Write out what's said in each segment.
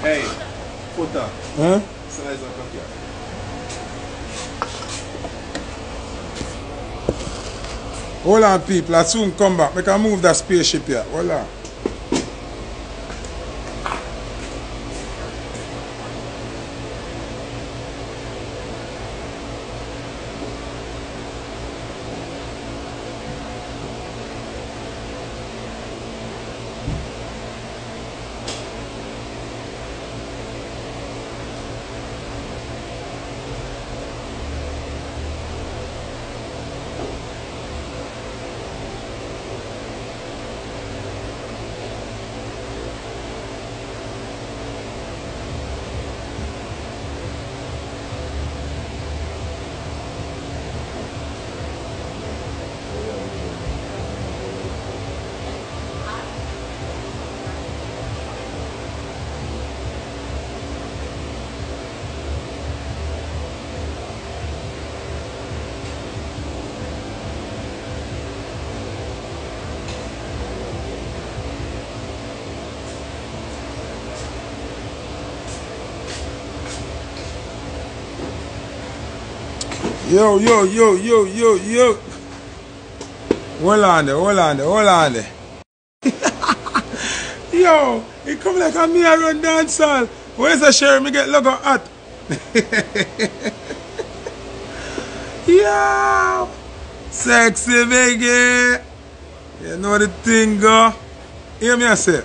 Hey, fota. Hein? Se la yon kapya. Hold on, people. I'll soon come back. Make a move that spaceship here. Hold on. Yo, yo, yo, yo, yo, yo. Hold on there, hold on there, hold on there. yo, it come like a me a run dancehall. Where's the sheriff? Me get logo hot. yo, sexy biggie. You know the thing go. Hear me I say.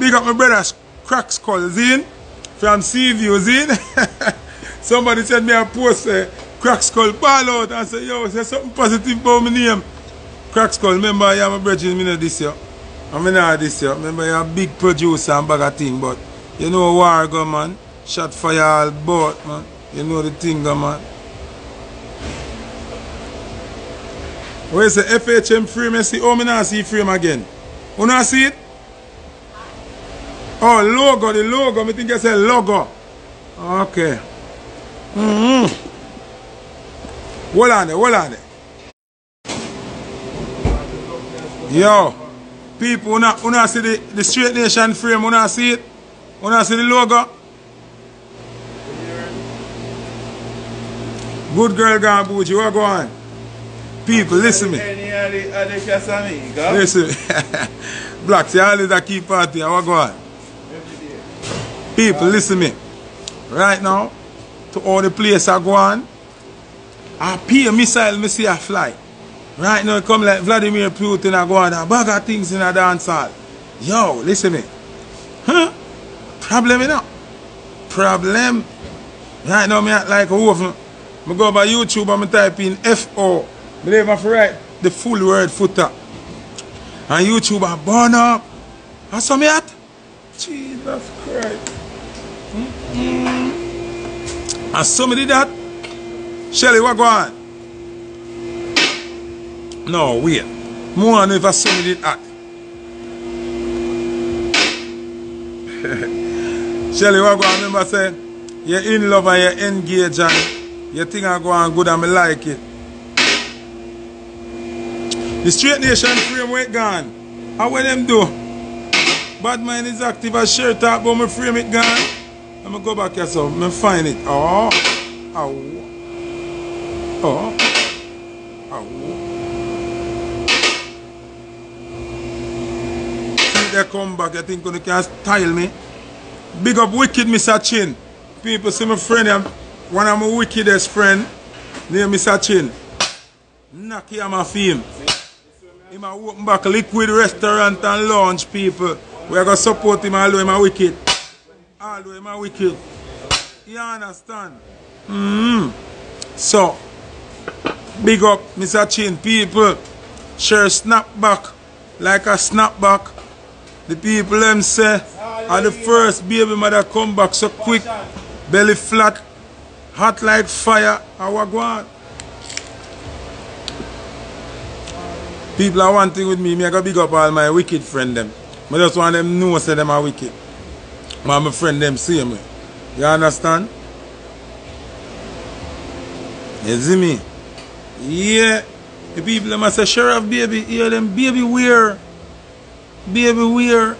Big up my brother, crack Skull, Zine. from Sea Views in. Somebody sent me a post uh, Crack Skull ball out and say, yo, say something positive about my name. Crack Skull, remember I am a bridging me know this year. I mean not this year. Remember you're a big producer and bag of thing, but you know war go man. Shot fire all boat man. You know the thing go man. Where's the FHM frame? You see, oh, me not see frame again. You not see it? Oh, logo, the logo. Me think I said logo. Okay. Mm-hmm. Hold on there, hold on there. Yo, people, una, una see the, the Straight Nation frame, una see it? Una see the logo? Good girl Bougie, what go on? People, listen me. Any of the, of the Casamiga, Listen. Black, see always a key party, what go on? People, listen me. Right now, to all the place I go on, I pay a missile, me see a fly. Right now, come like Vladimir Putin, I go on, a bag of things in a dance hall. Yo, listen me. Huh? Problem, you know? Problem. Right now, me act like a wolf. I go by YouTube and I type in F-O. Believe to write the full word Foota. And YouTube I burn up. And me at? Jesus Christ. Mm-mm. And so me did that. Shelly, what go on? No, wait. More than if I saw me did. Shelly, what go on? Remember say, you're in love and you're engaged and you think I go on good and me like it. The straight nation frame went gone. How will them do? Bad mind is active as shirt talk but my frame it gone. Let me go back here so me find it. Oh. Oh. Oh. See they come back, you think you can style me? Big up wicked Mr. Chin. People see my friend, I'm one of my wickedest friend, named Mr. Chin. Knock him off him. Him a open back liquid restaurant and lounge people. We are gonna support him although him a wicked. Although him a wicked. You understand? Mm. So, big up Mr. Chin people. Share snap back like a snapback. The people them say are the first baby mother come back so quick. Belly flat, hot like fire. I go? People are one thing with me, me I gotta big up all my wicked friend them. I just want them know say them are wicked. My my friend them see me. You understand? You see me? Yeah. The people them a say sheriff baby, hear them baby wear. baby where?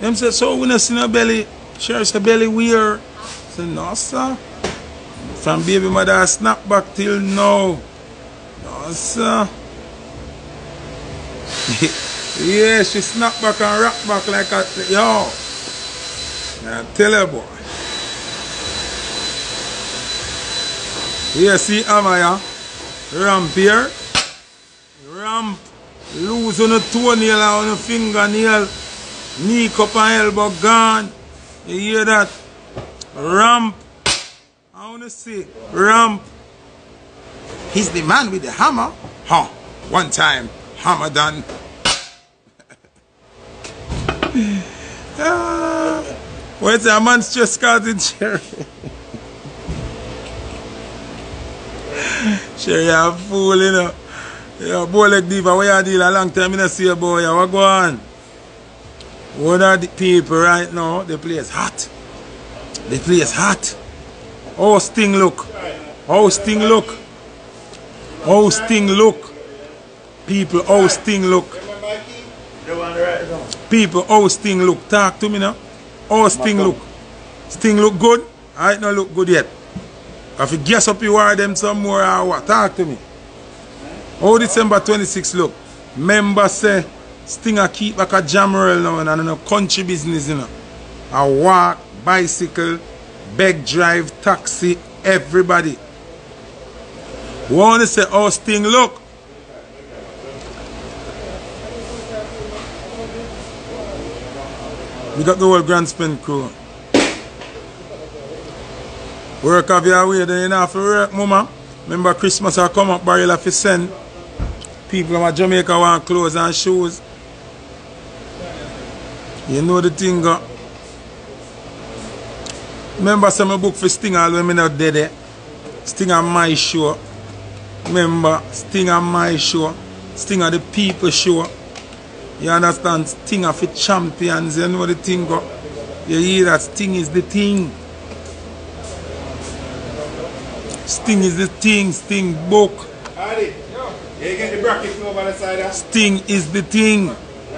Them say, so we not see no belly. Sherry say, belly weird. say, no sir. From baby mother snap back till now. No sir. yeah, she snap back and rock back like a, yo. I tell her boy. Yeah, see Amaya. Ramp here. Ramp. Lose on a toenail or on a fingernail. Knee, cup and elbow gone. You hear that? Ramp. I want to see. Ramp. He's the man with the hammer. Huh. One time. Hammer done. ah. Wait, a man's just caught in Sherry. Sherry, I'm fooling you know. You're boy like diva. What you deal a long time, I see a boy. What go on? What are the people right now? The place hot. The place hot. How Sting look? How Sting look? How Sting look? People, how Sting look? People, how Sting look? Talk to me now. How Sting look? Sting look good? I don't look good yet. If you guess up you are them some more or what? Talk to me. Ou December 26 look, memba se Stinger keep ak a jamrel nou an an an country business you know. A walk, bicycle, back drive, taxi, everybody. Wanne se ou oh, Sting look? Big up the whole Grand Spin crew. Work av ya wey den yon know, afi work mouman. Memba Christmas a kom ap baril afi sen. People from Jamaica want clothes and shoes. You know the thing go. Remember some book for Sting all when me not dead there. Sting on my show. Remember, Sting on my show. Sting on the people show. You understand? Sting of the champions, you know the thing go. You hear that Sting is the thing. Sting is the thing, Sting book. You get the bracket over the side. Huh? Sting is the thing. You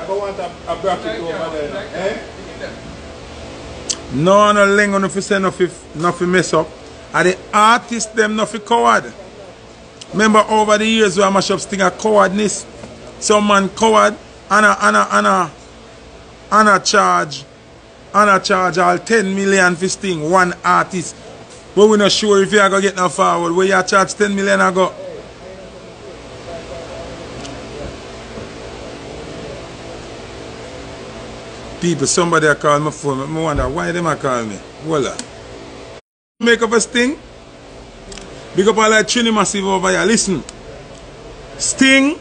want a, a bracket over there? Eh? No no ling on fi say nothing nothing mess up. And the artist them nothing coward. Remember over the years we I mash up Sting a cowardness. Some man coward and a and a and a and a charge and a charge all 10 million for Sting, one artist. But we're not sure if you are gonna get no forward. Where you charge 10 million I go. People, somebody a call my phone. I wonder why them a call me. On. Make up a Sting. Big up all like Trini Massive over here. Listen. Sting,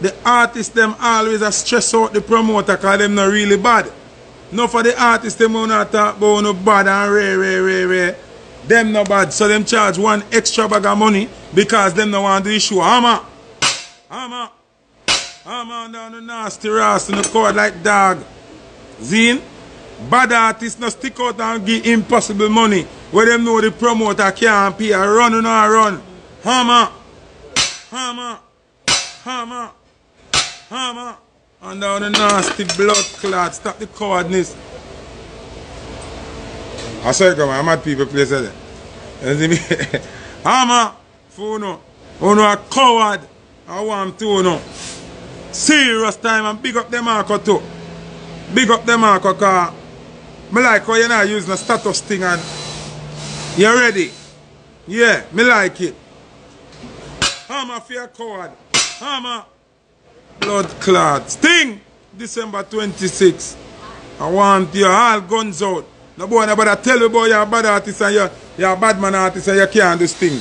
the artist them always a stress out the promoter cause them not really bad. No for the artist them who not talk about no bad and rare, rare, rare, rare. Them no bad. So them charge one extra bag of money because them no want to show. Hammer. Hammer. Hammer down the nasty ass in the court like dog. Zin, bad artist no stick out and give impossible money where them know the promoter can't pay a run and a run. Hammer, hammer, hammer, hammer. And down the nasty blood clot, stop the cowardness. I saw you come, I'm at people place there. hammer, fool no. You know a coward. I want to know. Serious time and big up them market too. Big up them Marco cause uh, me like how you not using a status thing and you ready? Yeah, me like it. Hammer your coward. Hammer. Blood clot. Sting. December 26. I want you all guns out. No boy nobody tell you about you're a bad artist and you're, you're a bad man artist and you can't do Sting.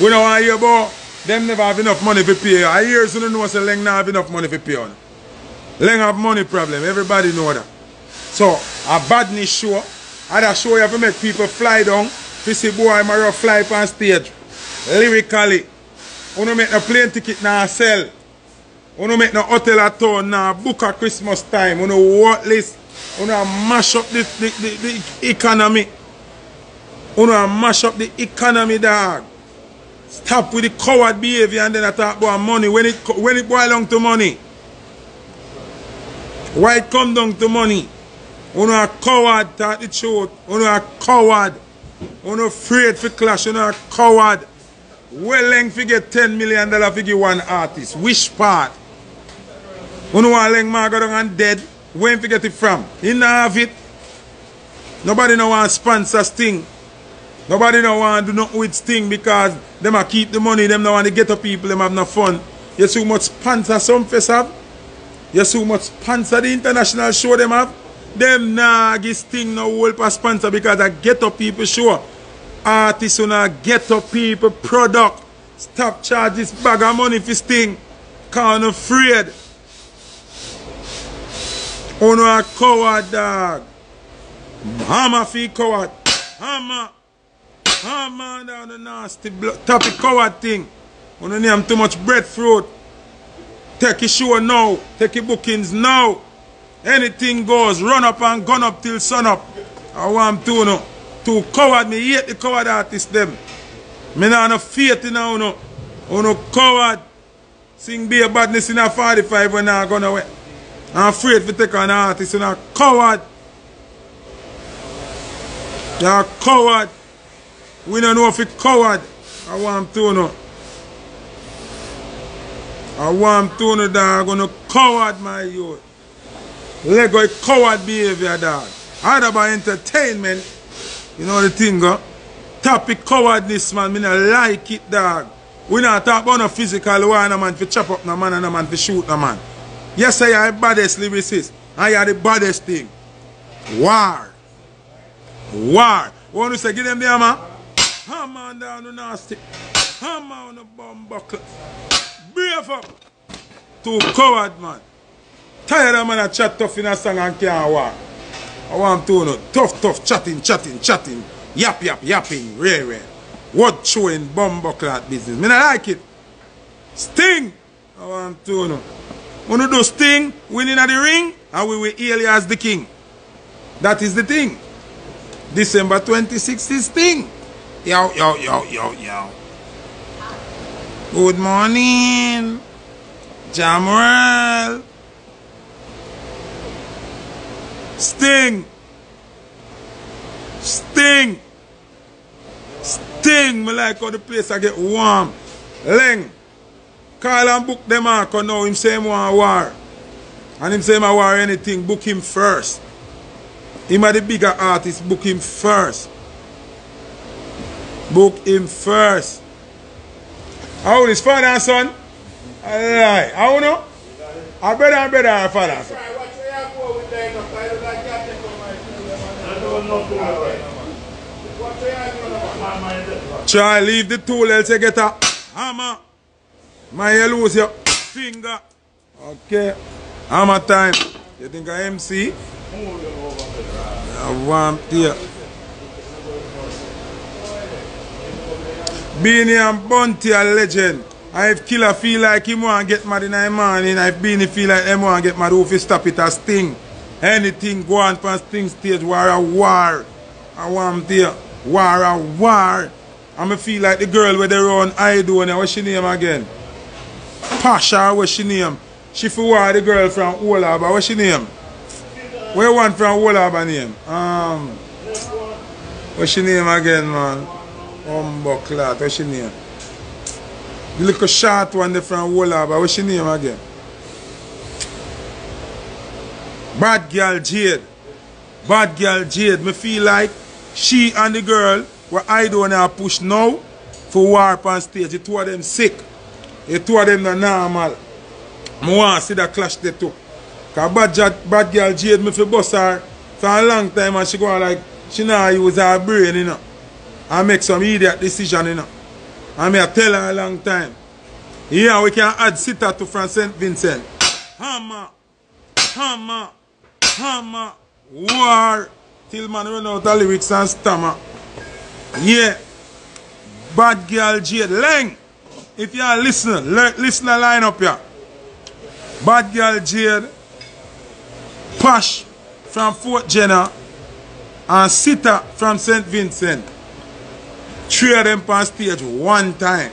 We don't want hear about them never have enough money to pay you. I hear you know say Leng not have enough money to pay you. Leng have money problem. Everybody know that. So, a badness show. Other show you have to make people fly down. See boy Mario fly up on stage. Lyrically. You make no plane ticket now sell. You make no hotel at all now. Book a Christmas time. You know worthless. You know mash up the, the, the, the economy. You mash up the economy dog. Stop with the coward behavior and then I talk about money. When it when it boil down to money. Why come down to money? Uno a coward, talk the truth. Uno a coward. Uno afraid for clash. Uno a coward. Well length fi get 10 million dollar fi give one artist. Which part? Uno want length ma go and dead. When get it from? He not have it. Nobody no want sponsor Sting. Nobody no want do nothing with Sting because them a keep the money. Them no want to get up people. Them have no fun. You see how much sponsor some face have? You see how much sponsor the international show them have? Them nah give Sting no whole for sponsor because I get up people show. Artists not get up people product. Stop charge this bag of money for Sting. Can't afraid. Uno a coward dog. Hammer fi coward. Hammer. Hammer down the nasty. Topic coward thing. Uno name too much breadfruit. Take your show now. Take your bookings now. Anything goes. Run up and gun up till sun up. I want to know. Too coward. Me hate the coward artists them. Me not no faith in uno. Oh, uno coward. Sing be a badness in a 45 when I gonna away. I'm afraid to take an artist. You're a coward. You're a coward. We don't know if you're coward. I want to know. To know that I'm gonna coward my youth. Lego a coward behavior dog. Other about entertainment. You know the thing go. Topic cowardness man. Me not like it dog. We not talk about no physical war no man for chop up no man and no man for shoot no man. Yes, I am the baddest lyricist. I am the baddest thing. War. War. Want to say, give them the hammer? Hammer down the nasty. Hammer on the bomb buckle. Too coward, man. Tired of man a chat tough in a song and can't war. I want to know. Tough, tough, chatting, chatting, chatting. Yap, yap, yapping. Rare, rare. What showing buckle business. Me not like it. Sting. I want to know. Wanna do Sting winning at the ring, and we will hail you as the king. That is the thing. December 26th is Sting. Yo, yo, yo, yo, yo. Good morning, Jamwell, Sting, Sting, Sting, me like how the place a get warm, Leng, call and book them out, cause now him say him want war, and him say him war anything, book him first, him a the bigger artist, book him first, book him first, How is father and son? Alright. How no? Our brother and brother are father and son. Try leave the tool else you get a hammer. Man, you lose your finger. Okay. Hammer time. You think I MC? I want here. Beenie and Bounty a legend. If Killer feel like him want get mad in the morning, if Beenie feel like him want get mad, who fi stop it a sting. Anything go on from sting stage, war a war. I want there. War a war. And me feel like the girl where they run I do and what's she name again? Pasha, what's she name? She for war the girl from Olaba, what's she name? Where one from Olaba name? Um What's she name again man? Humbug Clot, what's your name? The little short one there from Wolaba, what's your name again? Bad girl Jade. Bad girl Jade. Me feel like she and the girl were I don't have push now for warp on stage. The two of them sick. The two of them not normal. I want to see that clash there too. Cause bad, bad girl Jade, me feel bust her for a long time and she go like, she not use her brain, you know. and make some idiot decision, you know. I may tell her a long time. Yeah, we can add Sita to from St. Vincent. Hammer, hammer, hammer, war, till man run out of lyrics and stammer. Yeah, bad girl Jade Leng. If you are listening, listen to line up here. Bad girl Jade, Pash from Fort Jenner, and Sita from St. Vincent. Three of them on stage one time.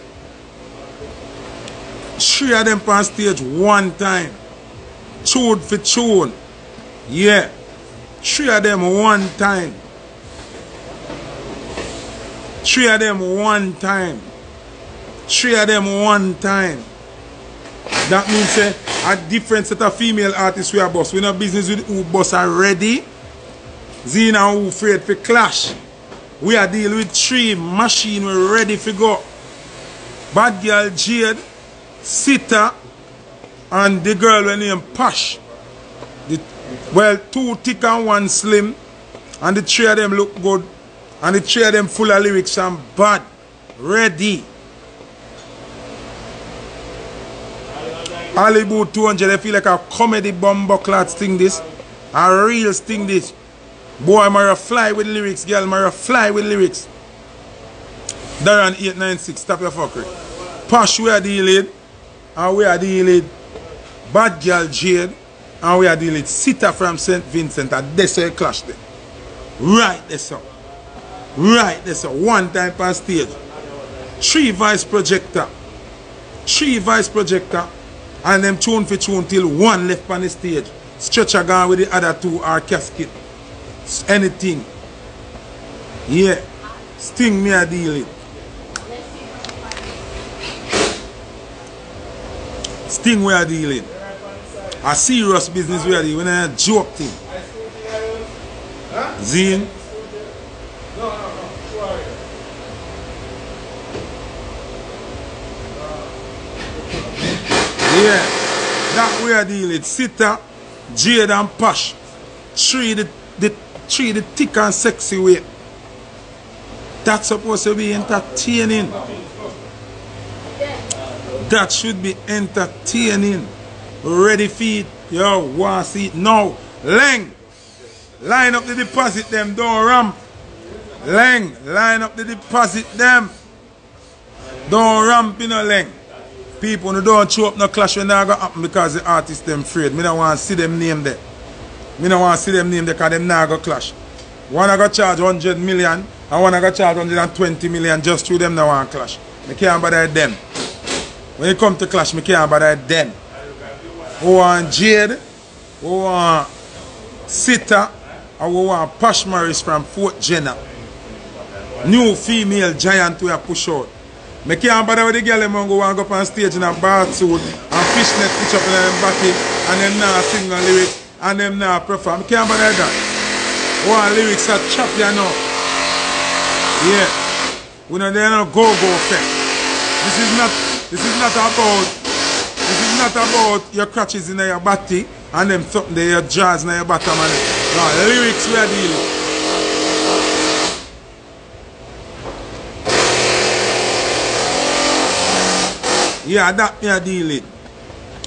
Three of them on stage one time. Tune for tune. Yeah. Three of them one time. Three of them one time. Three of them one time. That means say a different set of female artists we are boss. We no business with who boss already. Zina who afraid for clash. We are dealing with three machine we ready for go. Bad girl Jade, Sita, and the girl we name Pash. The, well, two thick and one slim. And the three of them look good. And the three of them full of lyrics and bad. Ready. Hollywood 200, I feel like a comedy bomber clad thing this. A real thing this. Boy, Mara fly with lyrics, girl, Mara fly with lyrics. Darren 896, stop your fuckery. Posh, we are dealing, and we are dealing Bad Girl Jade, and we are dealing Sita from St. Vincent, and that's how you clash them. Right there, sir. Right there, sir. One time per stage. Three vice projector. Three vice projector. And them tune for tune till one left on the stage. Stretcher gone with the other two are casket. anything. Yeah. Sting me a deal it. Sting we a deal it. A serious business we a deal. We not a joke thing. Zin. Yeah. That we are dealing. Sita, Jade and Posh. Three the tree the thick and sexy way. That's supposed to be entertaining. That should be entertaining. Ready feet. Yo, want see it now. Leng. Line up the deposit them. Don't ramp. Leng. Line up the deposit them. Don't ramp in you know, a leng. People who don't show up no clash when that happen because the artist them afraid. Me don't want to see them name there. Me don't want to see them name because them not gonna clash. One I got charge 100 million and one I got charge 120 million just through them now want clash. Me can't bother them. When it come to clash, me can't bother them. Who want Jade, who want Sita, and who want Pash Morris from Fort Jenna. New female giant we are push out. Me can't bother with the girl them go and go up on stage in a bath suit and fishnet pitch up in them body and them now sing no lyrics and them now perform. Can't bother that. One lyrics are chop you know. Yeah. We know they no go go effect. This is not this is not about this is not about your crutches in your body and them something there your jaws in your bottom and no lyrics we are dealing. Yeah, that me a deal with.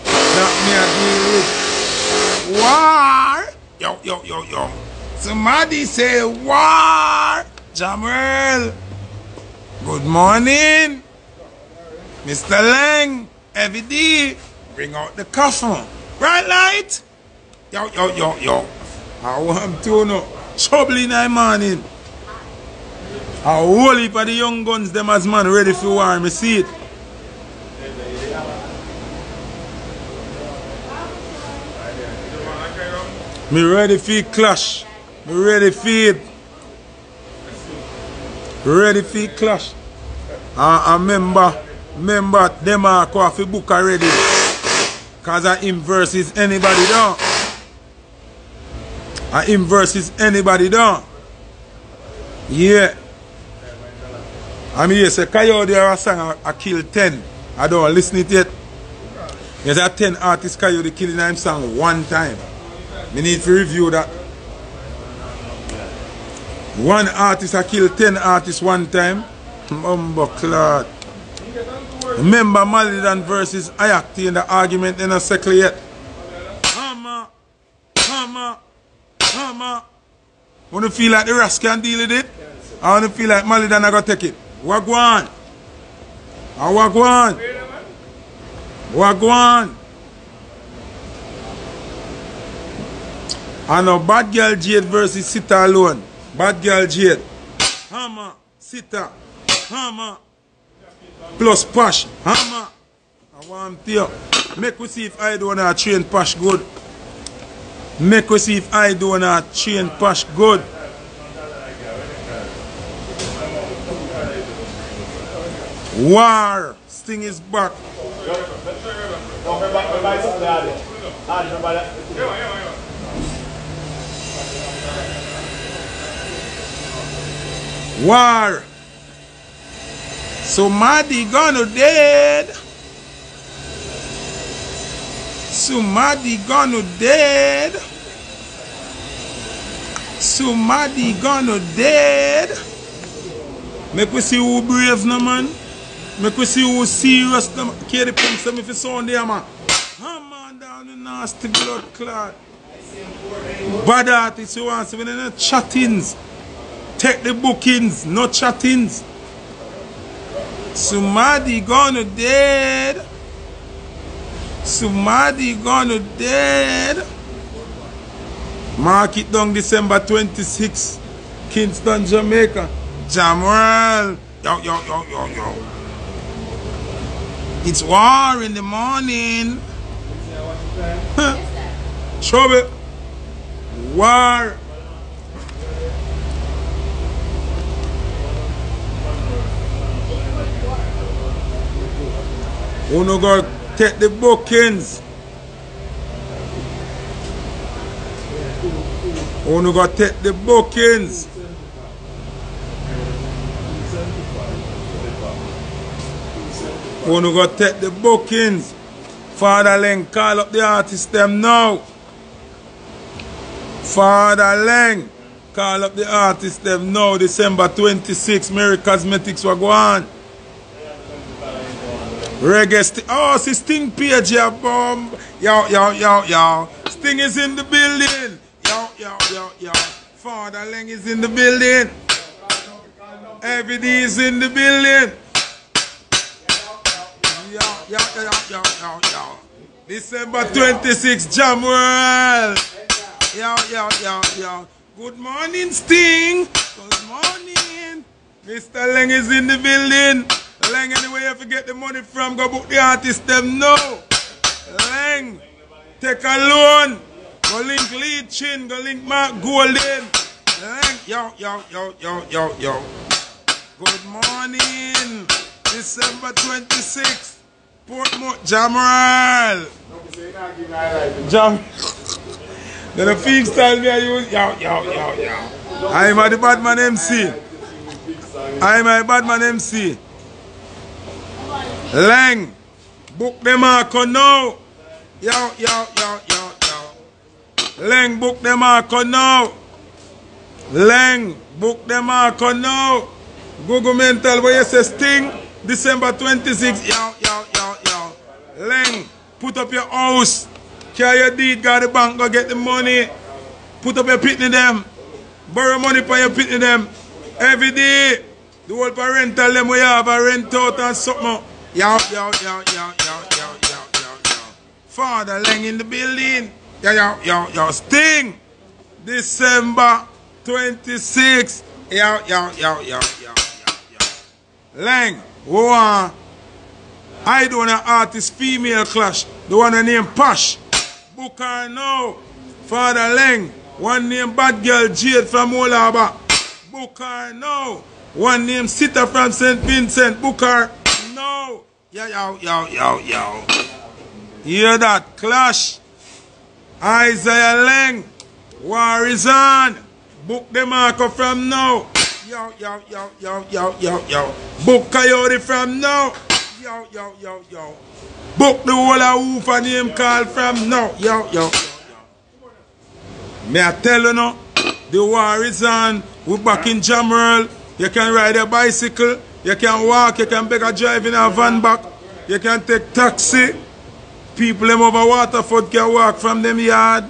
That me a deal. War! Yo, yo, yo, yo. Somebody say war! Jamuel! Good morning! Mr. Lang! Every day! Bring out the coffin. Right light? Yo, yo, yo, yo. I want to know. Trouble in the morning. A whole heap of the young guns, them as man ready for war. Me see it. Mi ready fi klash. Mi ready fi... Ready fi klash. An memba, memba dem a kwa fi buka ready. Kaz a im versus anybody don. A im versus anybody don. Yeah. A mi ye se kayo di a a sang a kill ten. A don listen it yet. Yes a ten artist kayo di kill in a im sang one time. Me need to review that. One artist I killed 10 artists one time. Mumbo clot. Remember Malidan versus Ayakti in the argument in a second yet. Hammer, hammer, hammer. Wanna feel like the Ras can deal with it? I wanna feel like Malidan I gotta take it. Wagwan. A wagwan. Wagwan. And know Bad Girl Jade versus Sita alone. Bad Girl Jade. Hammer. Sita. Hammer. Plus Pash. Hammer. I want to Make we see if I do not train Pash good. Make we see if I do not train Pash good. War. Sting is back. War. So Somebody gonna dead. So Somebody gonna dead. So Somebody gonna dead. Mè kwe si ou brave nan man. Mè kwe si ou serious nan man. Kè di pon se mi fi man. Ha man down the nasty blood clot. Bad artist you want se vi nan chatins. Take the bookings, no chattings. Somebody gonna dead. Somebody gonna dead. Mark it down December 26, Kingston, Jamaica. Jamal. Yo, yo, yo, yo, yo. It's war in the morning. Trouble. War. Ou nou gwa tek di bookings. Ou nou gwa tek di bookings. Ou nou gwa tek di bookings. Fada Leng, call up the artist them now. Fada Leng, call up the artist them now. December 26, Mary Cosmetics wagwan. Reggae Sting. Oh, see Sting page here, bomb. Yo, yo, yo, yo. Sting is in the building. Yo, yo, yo, yo. Father Leng is in the building. Every day is in the building. Yo, yo, yo, yo, yo, yo. December 26, Jam World. Yo, yo, yo, yo. Good morning, Sting. Good morning. Mr. Leng is in the building. Leng, anyway, you have to get the money from, go book the artist, them know. Leng, take a loan. Go link Lee Chin, go link Mark Golding. Leng, yo, yo, yo, yo, yo, yo. Good morning. December 26th. Portmore, Jamaral. Jam. Then the fig style me I use. Yo, yo, yo, yo. I'm a the Badman MC. I'm a Badman MC. Leng, bouk deman konou. Yow, yow, yow, yow, yow. Leng, bouk deman konou. Leng, bouk deman konou. Gougomental voye se sting. December 26. Yow, yow, yow, yow. Leng, put up your house. Kya your deed, go to the bank, go get the money. Put up your pitney dem. Borrow money pa your pitney dem. Every day. The whole pa rental dem we have a rent out and something. Yo, yo, yo, yo, yo, yo, yo, yo, yo. Father Leng in the building. Yo, yo, yo, yo. Sting. December 26. Yo, yo, yo, yo, yo, yo, yo. Leng, who are? I do an artist female clash. The one named Pash. Book her now. Father Leng. One named Bad Girl Jade from Olaba. Book her now. One named Sita from St. Vincent. Book her. now. Yo, yo, yo, yo, yo. Hear that clash? Isaiah Leng. war is on. Book the marker from now. Yo, yo, yo, yo, yo, yo, yo. Book Coyote from now. Yo, yo, yo, yo. Book the whole of Hoof and name call from now. Yo, yo, yo, yo. May I tell you now, the war is on. We're back in Jammerl. You can ride a bicycle. You can walk, you can beg a drive in a van back, you can take taxi. People them over Waterford can walk from them yard.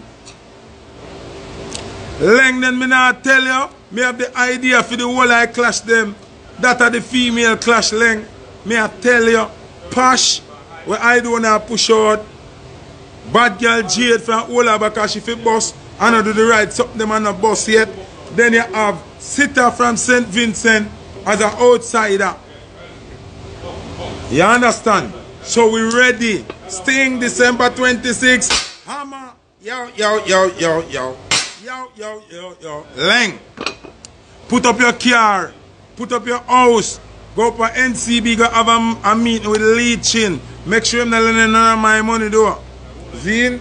Lengden me not tell you, me have the idea for the whole I clash them. That are the female clash leng. Me I tell you, Pash, where I do not push out. Bad girl Jade from Ola because she fit boss I I do the right something them on the bus yet. Then you have Sita from St. Vincent. As an outsider. You understand? So we ready. Sting December 26. Hammer. Yo, yo, yo, yo, yo. Yo, yo, yo, yo. Lang. Put up your car. Put up your house. Go to NCB, go have a, a meeting with Lee Chin. Make sure I'm not lending none of my money though. Zin.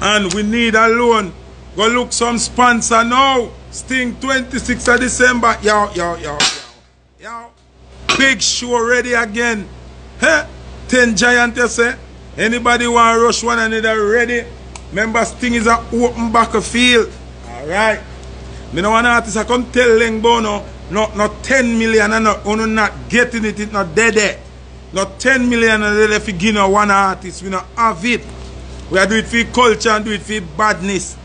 And we need a loan. Go look some sponsor now. Sting 26th of December. Yo, yo, yo, yo. Big show ready again. Huh? 10 giant, you say? Anybody want to rush one another ready? Remember, Sting is an open battlefield. Alright. Me no want artist I come tell Lengbo no, not, not 10 million and not, uno not getting it, it not dead there. Not 10 million and they you give no one artist, we not have it. We are do it for culture and do it for badness.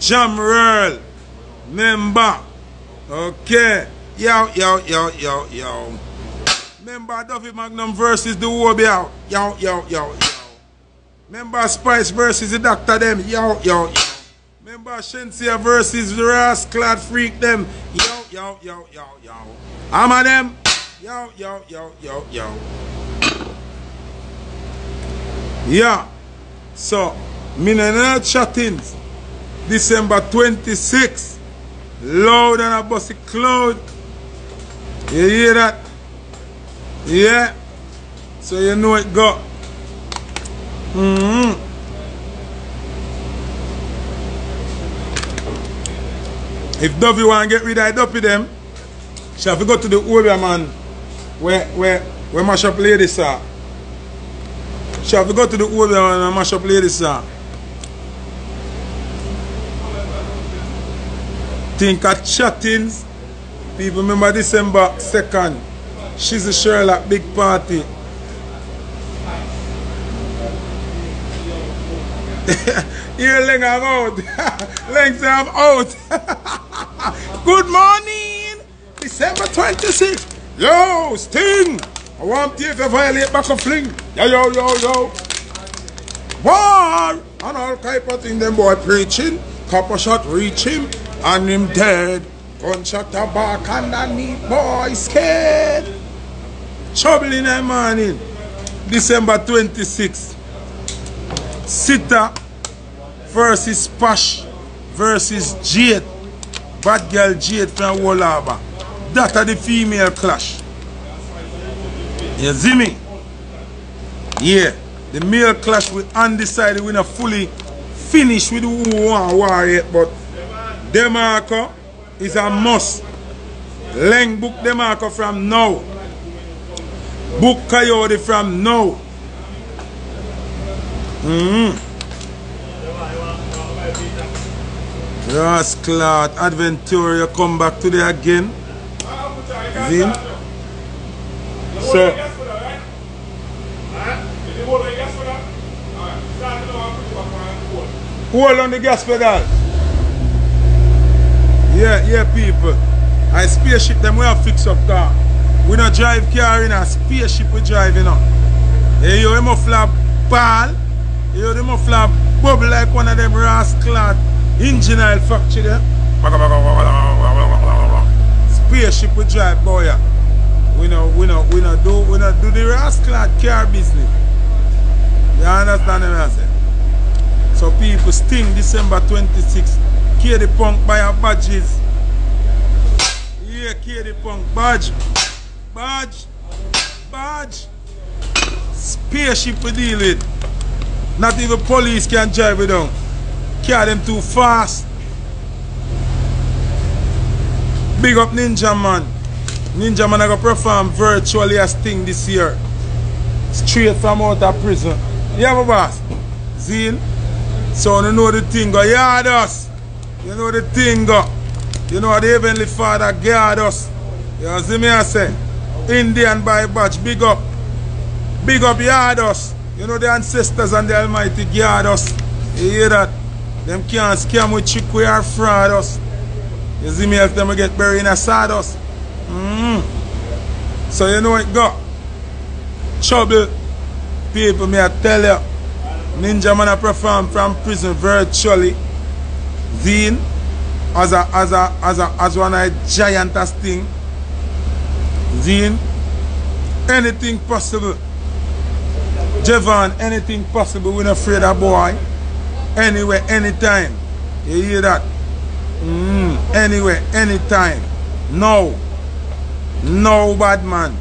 Jam Earl. Member. Okay. Yo, yo, yo, yo, yo. Member Duffy Magnum versus the Wobby out. Yo, yo, yo, yo. Member Spice versus the Doctor them. Yo, yo, yo. Member Shenseea versus the Rasclad Freak them. Yo, yo, yo, yo, yo. Hammer them. Yo, yo, yo, yo, yo. Yeah. So, no chattings. December 26. Loud and a bossy cloud. You hear that? Yeah. So you know it got. Mm-hmm. If Dovey want to get rid of it, Duppy them, she have to go to the Obia man where where where mash up ladies are. She have to go to the Obia man and mash up ladies are. Think of chattings. People remember December 2nd. She's a Sherlock big party. Here Leng I'm out. Leng I'm out. Good morning. December 26th. Yo, Sting. I want you to violate back a fling. Yo, yo, yo, yo. War. And all type of thing them boy preaching. Copper shot reach him. And him dead. Gunshot a back underneath boy scared. Trouble in the morning. December 26th. Sita versus Pash versus Jade. Bad girl Jade from Wallaba. That are the female clash. You see me? Yeah. The male clash we undecided. We not fully finished with who want war yet, but Demarco is a must. Leng book the Demarco from now. Book Coyote from now. Mm-hmm. Rasclad Adventuria come back today again. Zin. So, hold on the gas pedal. Yeah, yeah, people. I spaceship them we have fix up car. We not drive car in a spaceship we drive you know. Hey yo, them muffler ball. Yo, the muffler bubble like one of them rascal engine oil factory there. Spaceship we drive boy. We know we know we know do we know do the rascal car business. You understand what I say? So people sting December 26th. Kill punk by our badges. Yeah, kill punk badge. Badge. Badge. Spaceship we deal with. Not even police can drive it down. Carry them too fast. Big up Ninja Man. Ninja Man I go perform virtually as thing this year. Straight from out of prison. You have a boss? Zine? So you know the thing go yard us. You know the thing go. You know the Heavenly Father guard us. You see me I say? Indian by batch, big up. Big up yard us. You know the ancestors and the Almighty guard us. You hear that? Them can't scam with trick we are fraud us. You see me if them get buried in a sawdust. Mm. So you know it go. Trouble. People me I tell you. Ninja man I perform from prison virtually. Zine as a as a as a as one the giantest thing. Zine anything possible. Javon, anything possible. We're not afraid of boy. Anywhere, anytime. You hear that? Mm, anywhere, anytime. No. No bad man.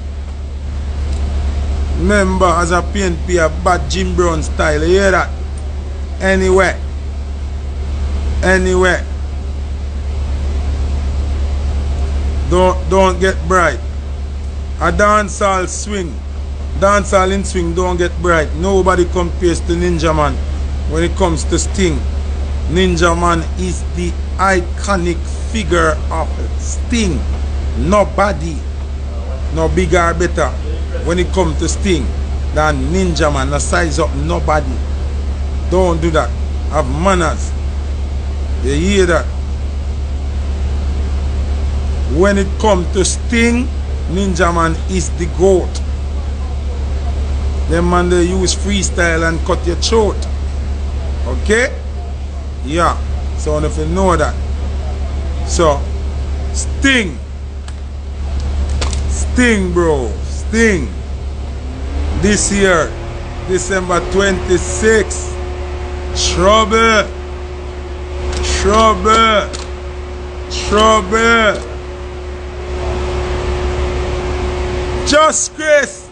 Remember, as a PNP a bad Jim Brown style. You hear that? Anywhere. Anywhere. Don't don't get bright. A dancehall swing. Dancehall in swing don't get bright. Nobody compares to Ninja Man when it comes to Sting. Ninja Man is the iconic figure of Sting. Nobody no bigger or better when it comes to Sting than Ninja Man. No size up nobody. Don't do that. Have manners. You hear that? When it comes to Sting, Ninja Man is the GOAT. Them man they use freestyle and cut your throat. Okay? Yeah. So if you know that. So, Sting. Sting, bro. Sting. This year, December 26th. Trouble. Trouble. Trouble. Just Chris.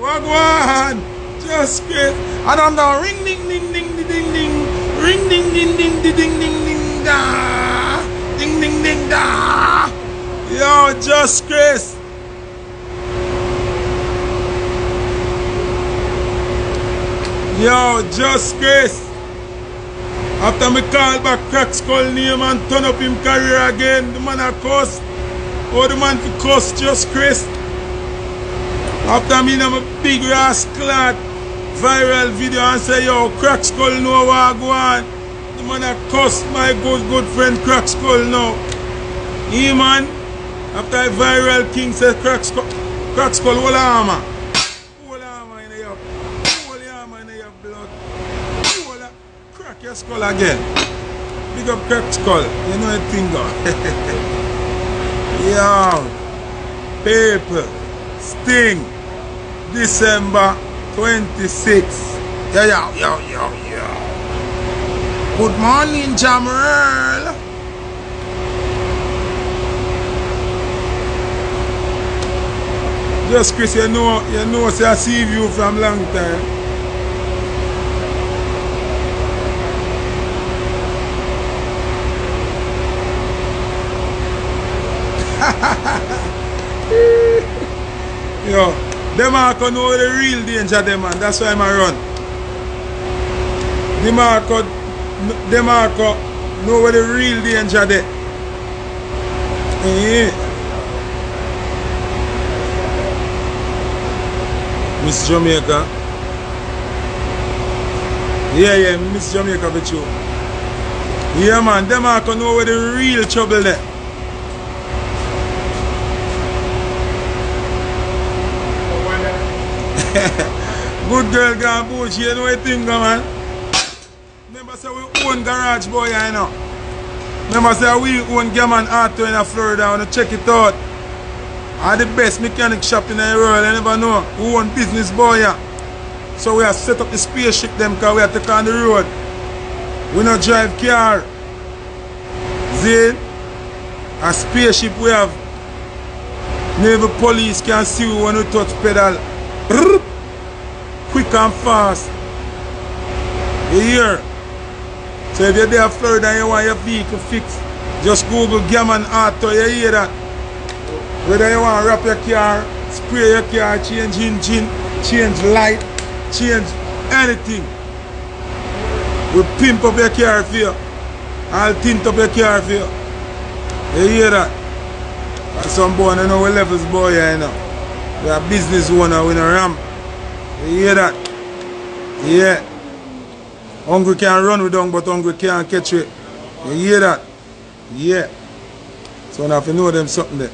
Wagwan. Just Chris. I don't know. Ring ding ding ding ding ding ding. Ring ding ding ding ding ding ding ding da. Ding ding ding da. Yo, Just Chris. Yo, Just Chris. After me call back Crack Skull name and turn up him career again, the man a cuss. Oh, the man for cuss Just Chris. After me I'm a big rascal viral video and say, yo, Crack Skull know what I go on. The man a cuss my good, good friend Crack Skull now. He man, after a viral king says Crack Skull, Crack Skull, on, man. Hold on, man, in your, hold on, man, in your blood. Hold on, crack your skull again. Big up Crack Skull, you know a thing. Yo, people, Sting. December 26th. Yo, yo, yo, yo, yo. Good morning, Jamworld. Just Chris, you know, you know, I see you from long time. Yo, them Marco know the real danger them man. That's why I'm a run. The Marco, the Marco know where the real danger there. Eh. Miss Jamaica. Yeah, yeah, Miss Jamaica with you. Yeah man, them Marco know where the real trouble there. Good girl bush, you know what thing go man. Remember say we own garage boy you know. Remember say we own Gammon Auto in Florida, I wanna check it out. Are the best mechanic shop in the world, you never know. We own business boy yeah. So we have set up the spaceship them cause we have to on the road. We not drive car. See? A spaceship we have. Naval police can see we when we touch pedal. And fast. You hear? So if you're there in Florida and you want your vehicle fixed, just Google Gammon Auto, you hear that? Whether you want to wrap your car, spray your car, change engine, change light, change anything. We pimp up your car for you. I'll tint up your car for you. You hear that? And some boy, I know what levels boy, you know. We are business owner, we no ram. You hear that? Yeah. Hungry can run with down, but hungry can't catch it. You hear that? Yeah. So now if you know them something there.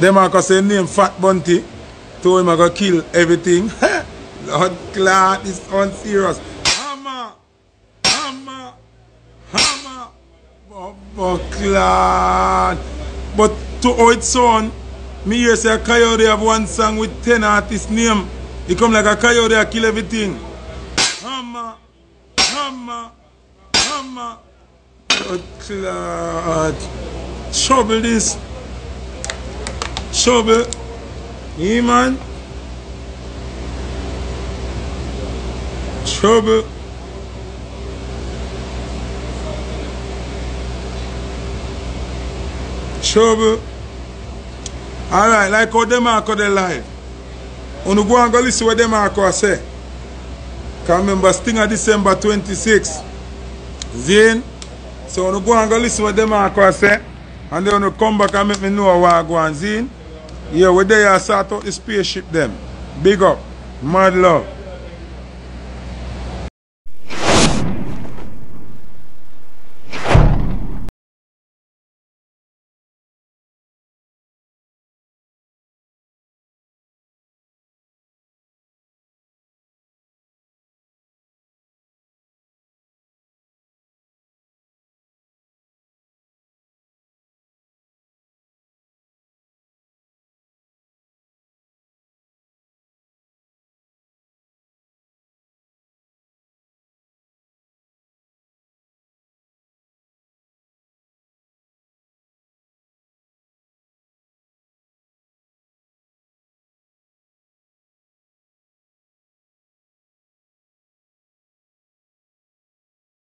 Them are say name Fat Bunty. Told him I gonna kill everything. Lord God, this unserious. Hammer! Hammer! Hammer! Bubba Clan. But to how it sound, Me hear say a coyote have one song with 10 artists name. He come like a coyote a kill everything. Hammer, hammer, hammer. Oh, Lord. Trouble this. Trouble. Yeah, man. Trouble. Trouble. Alright, like how them are called live. On go and go listen what them are called say. Eh? Can remember Sting at December 26. Zane. So on go and go listen what them are called say. Eh? And then on come back and make me know what I go and Zane. Yeah, we there I start out the spaceship them. Big up. Mad love.